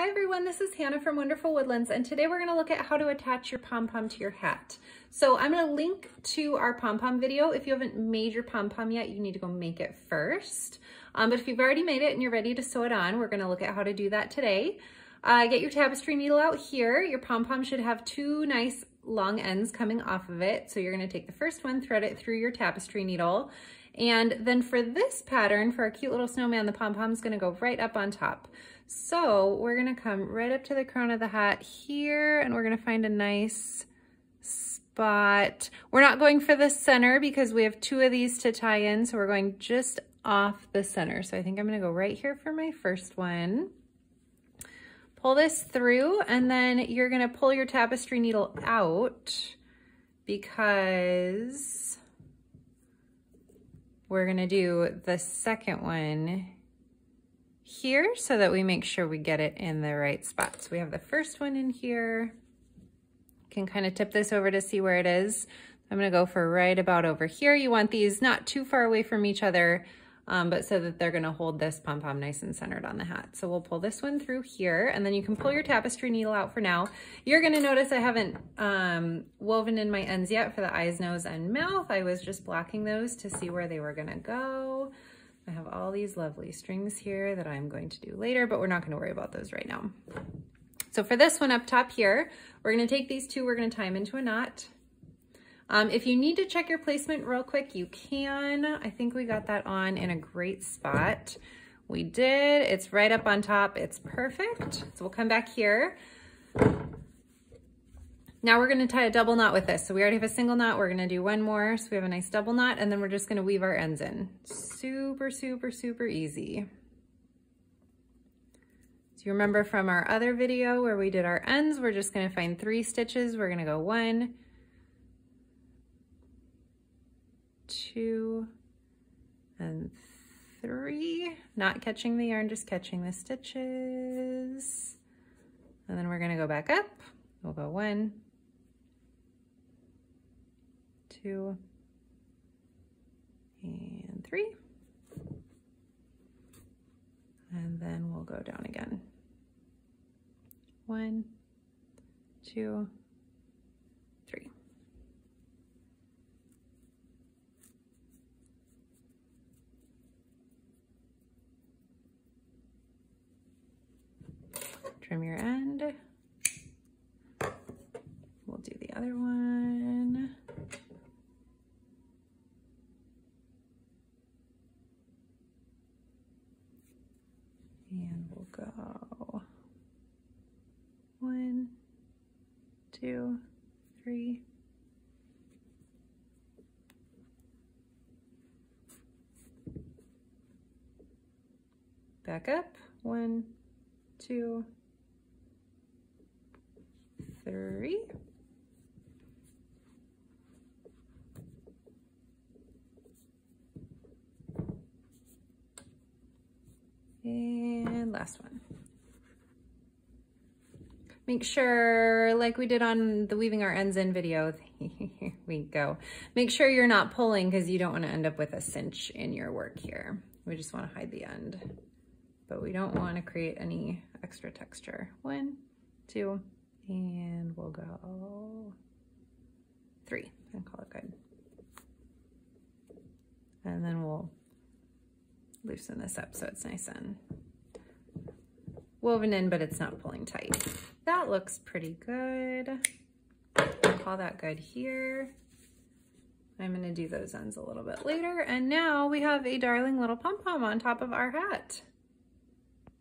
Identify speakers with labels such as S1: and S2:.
S1: Hi everyone, this is Hannah from Wonderful Woodlands and today we're going to look at how to attach your pom-pom to your hat. So I'm going to link to our pom-pom video. If you haven't made your pom-pom yet, you need to go make it first. Um, but if you've already made it and you're ready to sew it on, we're going to look at how to do that today. Uh, get your tapestry needle out here. Your pom-pom should have two nice long ends coming off of it. So you're going to take the first one, thread it through your tapestry needle. And then for this pattern, for our cute little snowman, the pom-pom is going to go right up on top. So we're gonna come right up to the crown of the hat here and we're gonna find a nice spot. We're not going for the center because we have two of these to tie in. So we're going just off the center. So I think I'm gonna go right here for my first one. Pull this through and then you're gonna pull your tapestry needle out because we're gonna do the second one here so that we make sure we get it in the right spot. So we have the first one in here. Can kind of tip this over to see where it is. I'm gonna go for right about over here. You want these not too far away from each other, um, but so that they're gonna hold this pom-pom nice and centered on the hat. So we'll pull this one through here and then you can pull your tapestry needle out for now. You're gonna notice I haven't um, woven in my ends yet for the eyes, nose, and mouth. I was just blocking those to see where they were gonna go. I have all these lovely strings here that I'm going to do later, but we're not gonna worry about those right now. So for this one up top here, we're gonna take these two, we're gonna tie them into a knot. Um, if you need to check your placement real quick, you can. I think we got that on in a great spot. We did, it's right up on top, it's perfect. So we'll come back here. Now we're gonna tie a double knot with this. So we already have a single knot, we're gonna do one more. So we have a nice double knot and then we're just gonna weave our ends in. Super, super, super easy. So you remember from our other video where we did our ends, we're just gonna find three stitches. We're gonna go one, two, and three. Not catching the yarn, just catching the stitches. And then we're gonna go back up. We'll go one, two, and three. And then we'll go down again. One, two, three. Trim your end. We'll do the other one. And we'll go one, two, three, back up, one, two, three. And last one. Make sure, like we did on the weaving our ends in video, we go. Make sure you're not pulling because you don't want to end up with a cinch in your work here. We just want to hide the end, but we don't want to create any extra texture. One, two, and we'll go three and call it good. And then we'll loosen this up so it's nice and woven in, but it's not pulling tight. That looks pretty good. I'll call that good here. I'm gonna do those ends a little bit later. And now we have a darling little pom-pom on top of our hat.